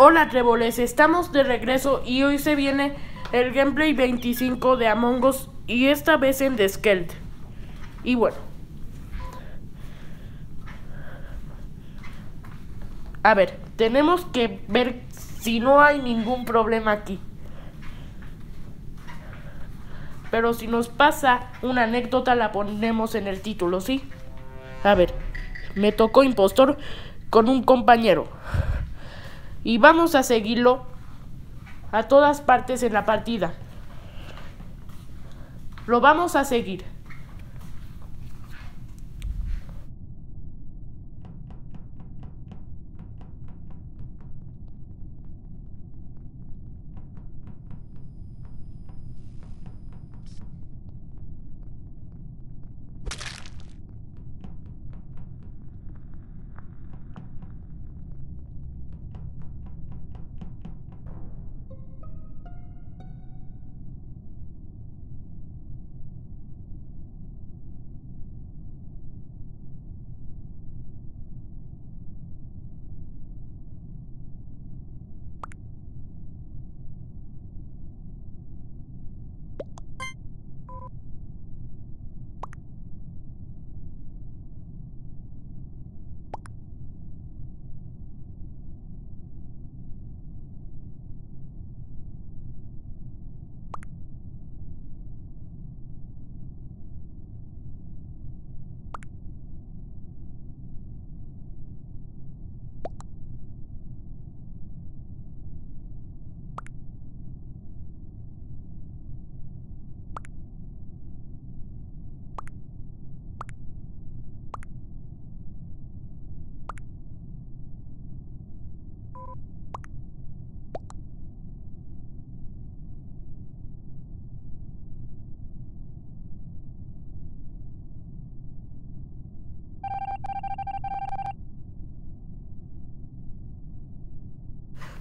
Hola Treboles, estamos de regreso y hoy se viene el gameplay 25 de Among Us y esta vez en The Skeld. Y bueno. A ver, tenemos que ver si no hay ningún problema aquí. Pero si nos pasa una anécdota la ponemos en el título, ¿sí? A ver, me tocó impostor con un compañero. Y vamos a seguirlo a todas partes en la partida. Lo vamos a seguir.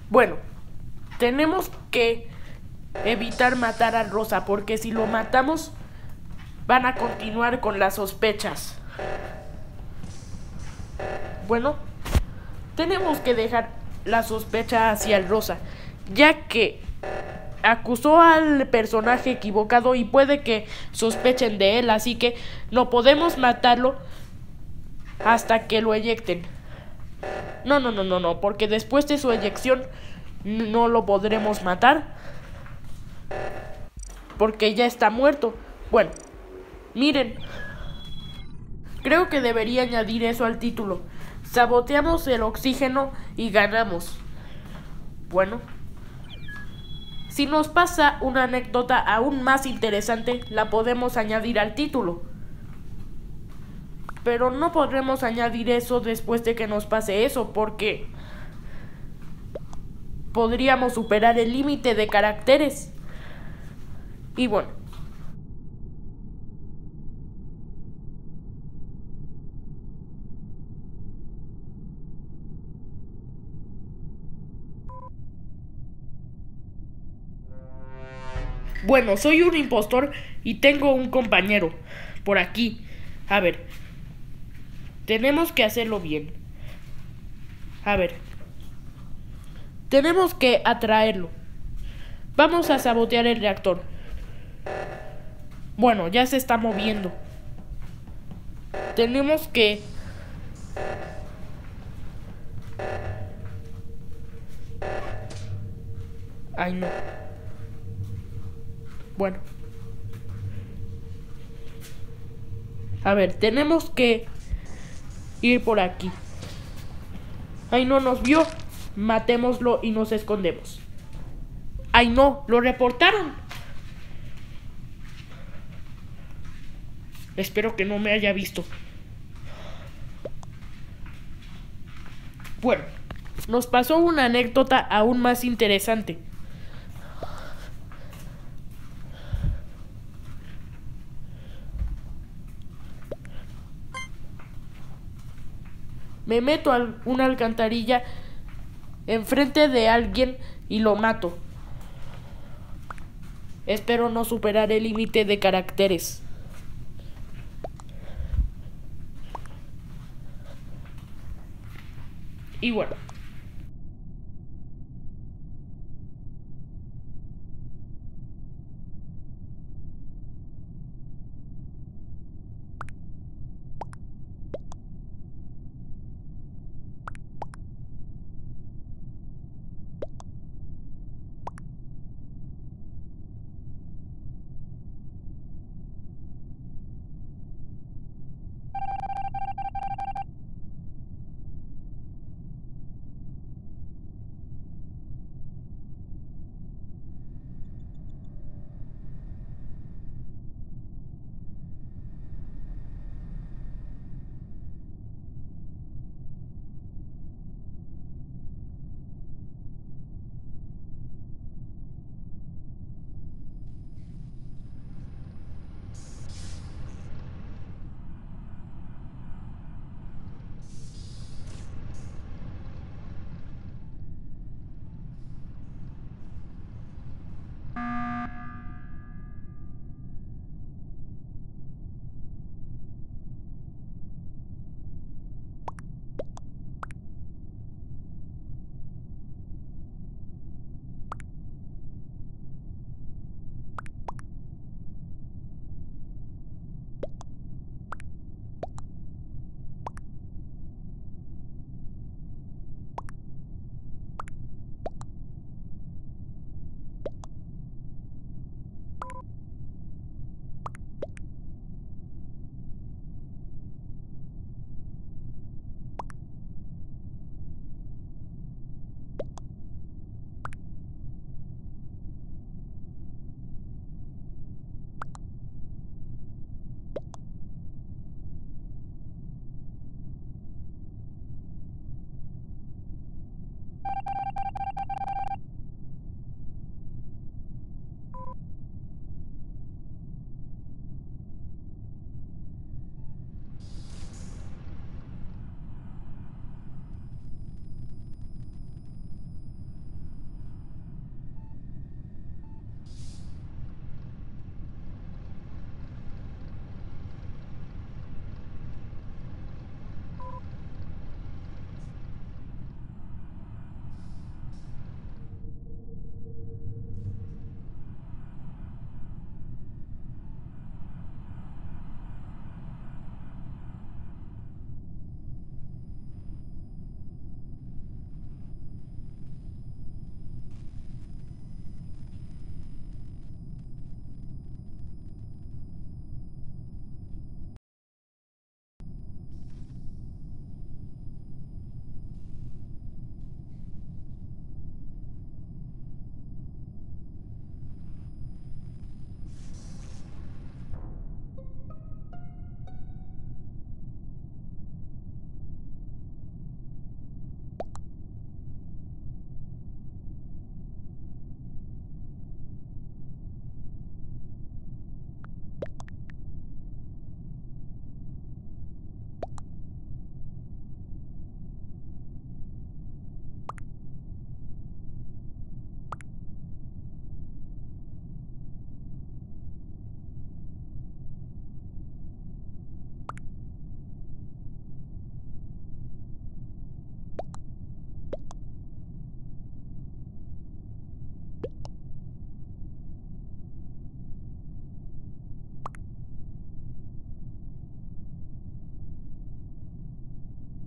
Bueno, tenemos que evitar matar a Rosa porque si lo matamos van a continuar con las sospechas. Bueno, tenemos que dejar la sospecha hacia el Rosa, ya que acusó al personaje equivocado y puede que sospechen de él, así que no podemos matarlo hasta que lo eyecten. No, no, no, no, no, porque después de su eyección no lo podremos matar. Porque ya está muerto. Bueno, miren. Creo que debería añadir eso al título. Saboteamos el oxígeno y ganamos. Bueno. Si nos pasa una anécdota aún más interesante, la podemos añadir al título pero no podremos añadir eso después de que nos pase eso, porque podríamos superar el límite de caracteres. Y bueno. Bueno, soy un impostor y tengo un compañero por aquí. A ver, tenemos que hacerlo bien. A ver. Tenemos que atraerlo. Vamos a sabotear el reactor. Bueno, ya se está moviendo. Tenemos que... Ay, no. Bueno. A ver, tenemos que ir por aquí. Ay, no nos vio. Matémoslo y nos escondemos. Ay, no, lo reportaron. Espero que no me haya visto. Bueno, nos pasó una anécdota aún más interesante. Me meto a una alcantarilla enfrente de alguien y lo mato. Espero no superar el límite de caracteres. Y bueno.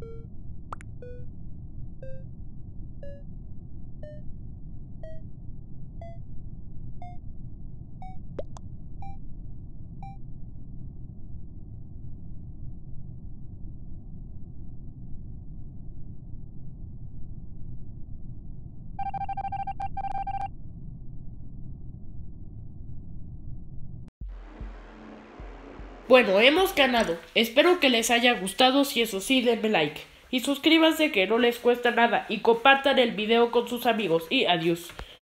Thank you. Bueno, hemos ganado. Espero que les haya gustado. Si eso sí, denme like. Y suscríbanse que no les cuesta nada. Y compartan el video con sus amigos. Y adiós.